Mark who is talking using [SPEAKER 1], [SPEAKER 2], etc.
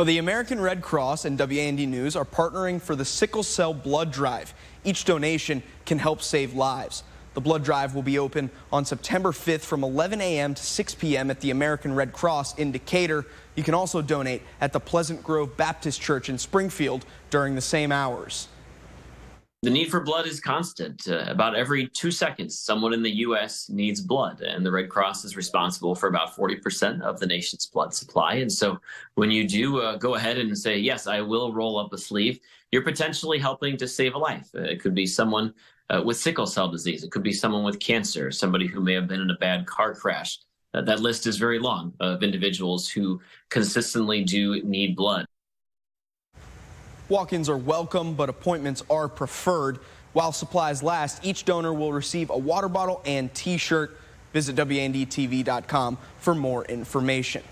[SPEAKER 1] Well, the American Red Cross and WAND News are partnering for the Sickle Cell Blood Drive. Each donation can help save lives. The blood drive will be open on September 5th from 11 a.m. to 6 p.m. at the American Red Cross in Decatur. You can also donate at the Pleasant Grove Baptist Church in Springfield during the same hours.
[SPEAKER 2] The need for blood is constant. Uh, about every two seconds, someone in the U.S. needs blood, and the Red Cross is responsible for about 40% of the nation's blood supply. And so, when you do uh, go ahead and say, Yes, I will roll up a sleeve, you're potentially helping to save a life. Uh, it could be someone uh, with sickle cell disease, it could be someone with cancer, somebody who may have been in a bad car crash. That list is very long of individuals who consistently do need blood.
[SPEAKER 1] Walk ins are welcome, but appointments are preferred. While supplies last, each donor will receive a water bottle and t shirt. Visit WANDTV.com for more information.